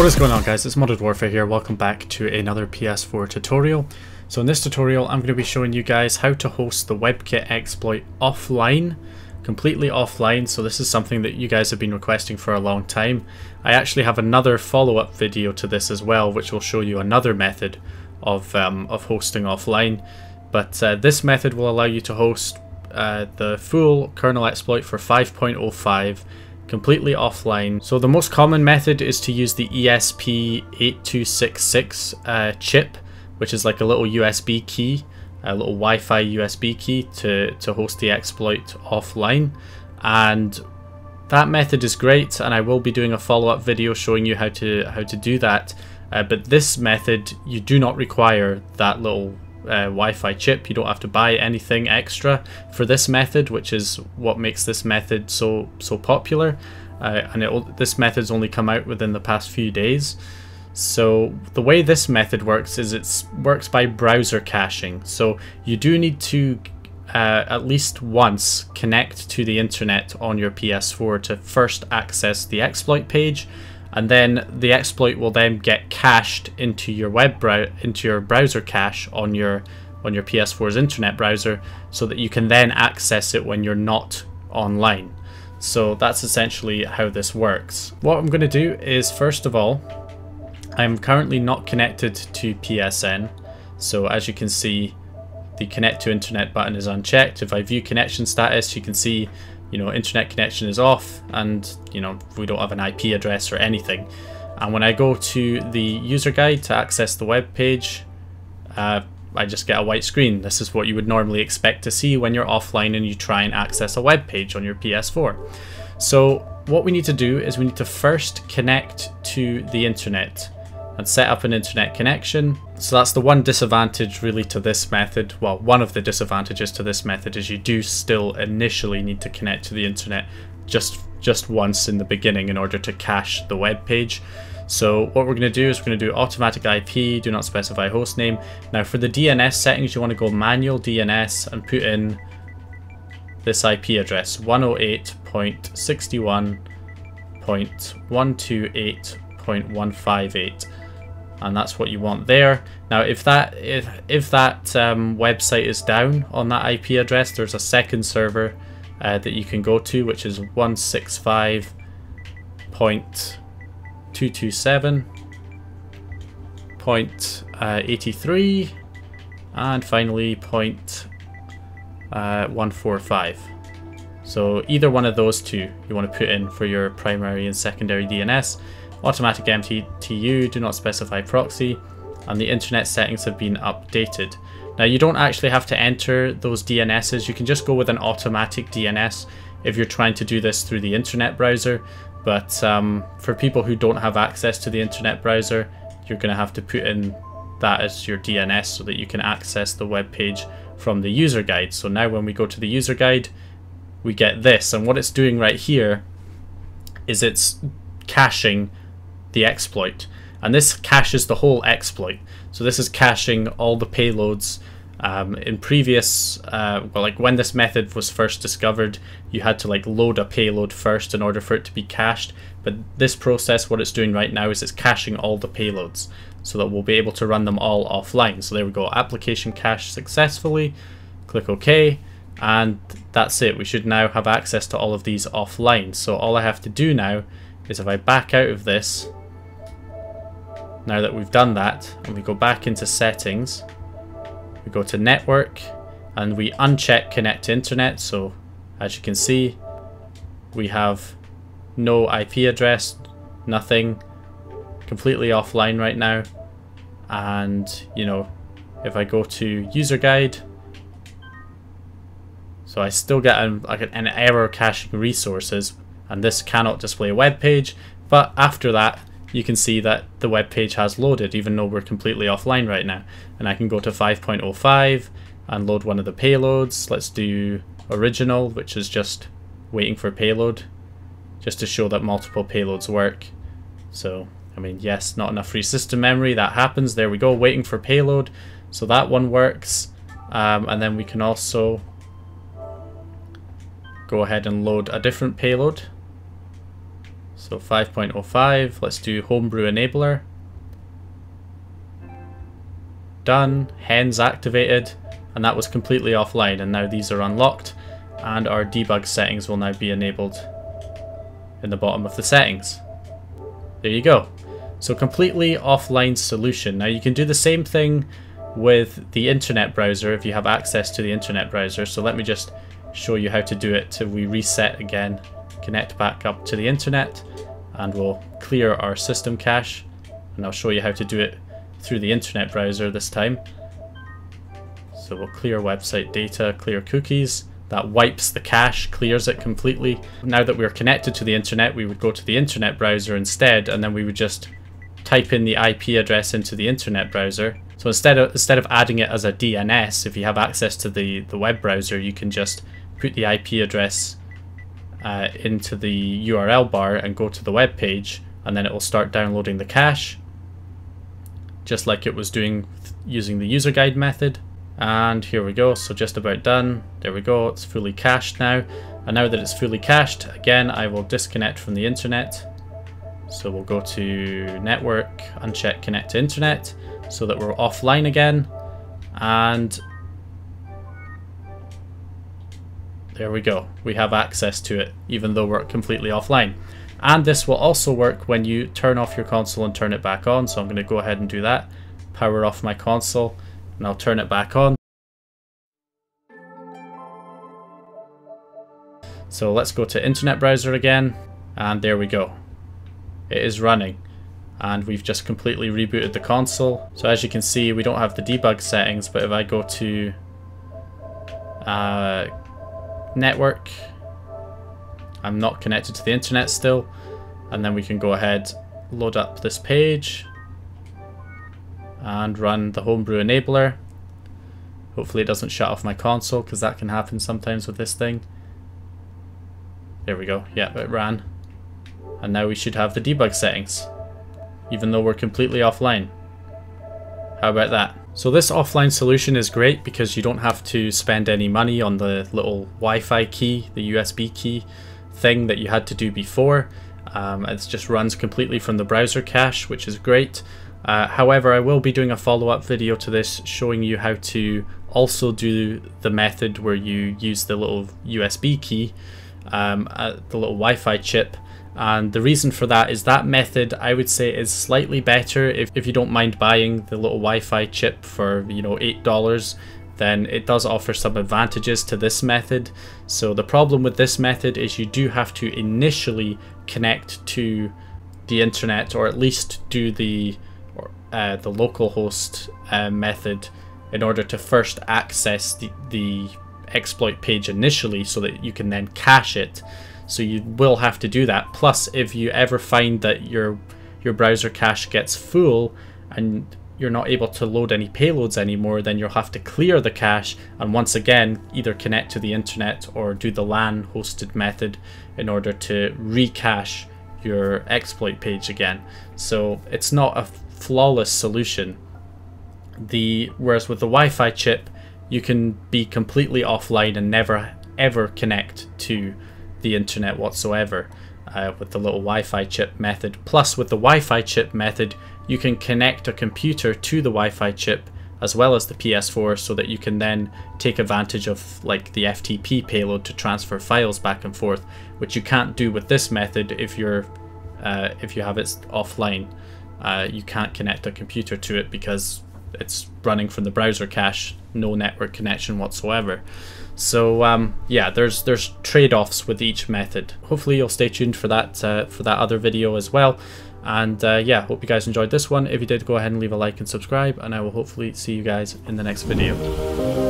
What is going on guys, it's Modded Warfare here, welcome back to another PS4 tutorial. So in this tutorial I'm going to be showing you guys how to host the WebKit exploit offline, completely offline, so this is something that you guys have been requesting for a long time. I actually have another follow-up video to this as well which will show you another method of, um, of hosting offline, but uh, this method will allow you to host uh, the full kernel exploit for 5.05 completely offline. So the most common method is to use the ESP8266 uh, chip, which is like a little USB key, a little Wi-Fi USB key to, to host the exploit offline. And that method is great, and I will be doing a follow-up video showing you how to how to do that. Uh, but this method, you do not require that little uh, Wi-Fi chip. You don't have to buy anything extra for this method, which is what makes this method so so popular. Uh, and it, this method's only come out within the past few days. So the way this method works is it works by browser caching. So you do need to uh, at least once connect to the internet on your PS4 to first access the exploit page and then the exploit will then get cached into your web brow into your browser cache on your on your PS4's internet browser so that you can then access it when you're not online. So that's essentially how this works. What I'm going to do is first of all I'm currently not connected to PSN so as you can see the connect to internet button is unchecked. If I view connection status you can see you know, internet connection is off and, you know, we don't have an IP address or anything. And when I go to the user guide to access the web page, uh, I just get a white screen. This is what you would normally expect to see when you're offline and you try and access a web page on your PS4. So what we need to do is we need to first connect to the internet and set up an internet connection. So that's the one disadvantage really to this method. Well, one of the disadvantages to this method is you do still initially need to connect to the internet just just once in the beginning in order to cache the web page. So what we're going to do is we're going to do automatic IP, do not specify host name. Now for the DNS settings, you want to go manual DNS and put in this IP address 108.61.128.158 and that's what you want there. Now, if that if if that um, website is down on that IP address, there's a second server uh, that you can go to, which is 165.227.83, uh, and finally point uh, 145. So either one of those two you want to put in for your primary and secondary DNS. Automatic MTU, do not specify proxy, and the internet settings have been updated. Now you don't actually have to enter those DNSs, you can just go with an automatic DNS if you're trying to do this through the internet browser, but um, for people who don't have access to the internet browser, you're going to have to put in that as your DNS so that you can access the web page from the user guide. So now when we go to the user guide, we get this, and what it's doing right here is it's caching the exploit. And this caches the whole exploit. So this is caching all the payloads. Um, in previous, uh, well, like when this method was first discovered, you had to like load a payload first in order for it to be cached. But this process, what it's doing right now is it's caching all the payloads so that we'll be able to run them all offline. So there we go, application cache successfully. Click OK. And that's it. We should now have access to all of these offline. So all I have to do now is if I back out of this, now that we've done that, and we go back into settings, we go to network, and we uncheck connect to internet. So as you can see, we have no IP address, nothing, completely offline right now. And, you know, if I go to user guide, so I still get an, like an error caching resources, and this cannot display a web page. But after that, you can see that the web page has loaded even though we're completely offline right now. And I can go to 5.05 and load one of the payloads. Let's do original, which is just waiting for payload, just to show that multiple payloads work. So, I mean, yes, not enough free system memory, that happens. There we go, waiting for payload. So that one works. Um, and then we can also go ahead and load a different payload. So 5.05, let's do homebrew enabler. Done, HEN's activated, and that was completely offline and now these are unlocked and our debug settings will now be enabled in the bottom of the settings. There you go. So completely offline solution. Now you can do the same thing with the internet browser if you have access to the internet browser. So let me just show you how to do it till we reset again, connect back up to the internet and we'll clear our system cache and I'll show you how to do it through the internet browser this time. So we'll clear website data, clear cookies, that wipes the cache, clears it completely. Now that we're connected to the internet, we would go to the internet browser instead, and then we would just type in the IP address into the internet browser. So instead of instead of adding it as a DNS, if you have access to the, the web browser, you can just put the IP address uh, into the URL bar and go to the web page, and then it will start downloading the cache, just like it was doing using the user guide method. And here we go, so just about done. There we go, it's fully cached now. And now that it's fully cached, again, I will disconnect from the internet. So we'll go to network, uncheck connect to internet, so that we're offline again. And there we go. We have access to it, even though we're completely offline. And this will also work when you turn off your console and turn it back on. So I'm going to go ahead and do that. Power off my console and I'll turn it back on. So let's go to internet browser again and there we go. It is running and we've just completely rebooted the console. So as you can see we don't have the debug settings but if I go to uh, network I'm not connected to the internet still and then we can go ahead load up this page and run the homebrew enabler. Hopefully it doesn't shut off my console because that can happen sometimes with this thing. There we go. Yeah, it ran. And now we should have the debug settings, even though we're completely offline. How about that? So this offline solution is great because you don't have to spend any money on the little Wi-Fi key, the USB key thing that you had to do before. Um, it just runs completely from the browser cache, which is great. Uh, however, I will be doing a follow-up video to this showing you how to also do the method where you use the little USB key, um, uh, the little Wi-Fi chip. And the reason for that is that method I would say is slightly better if, if you don't mind buying the little Wi-Fi chip for you know $8 then it does offer some advantages to this method. So the problem with this method is you do have to initially connect to the internet or at least do the uh, the localhost uh, method in order to first access the, the exploit page initially so that you can then cache it. So you will have to do that. Plus, if you ever find that your your browser cache gets full and you're not able to load any payloads anymore, then you'll have to clear the cache and once again either connect to the internet or do the LAN hosted method in order to recache your exploit page again. So it's not a flawless solution. The whereas with the Wi-Fi chip, you can be completely offline and never ever connect to the internet whatsoever. Uh, with the little Wi-Fi chip method. Plus, with the Wi-Fi chip method, you can connect a computer to the Wi-Fi chip as well as the PS4 so that you can then take advantage of like the FTP payload to transfer files back and forth, which you can't do with this method if you're uh, if you have it offline uh, you can't connect a computer to it because it's running from the browser cache, no network connection whatsoever. So um, yeah, there's there's trade-offs with each method. Hopefully you'll stay tuned for that uh, for that other video as well. And uh, yeah, hope you guys enjoyed this one. If you did, go ahead and leave a like and subscribe, and I will hopefully see you guys in the next video.